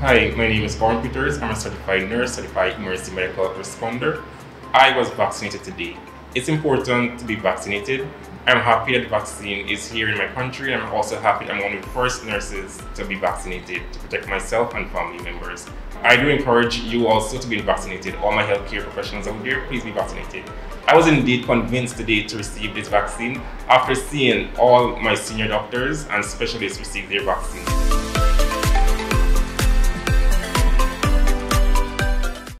Hi, my name is Orin Peters. I'm a certified nurse, certified emergency medical responder. I was vaccinated today. It's important to be vaccinated. I'm happy that the vaccine is here in my country. I'm also happy I'm one of the first nurses to be vaccinated to protect myself and family members. I do encourage you also to be vaccinated. All my healthcare professionals out there, please be vaccinated. I was indeed convinced today to receive this vaccine after seeing all my senior doctors and specialists receive their vaccine.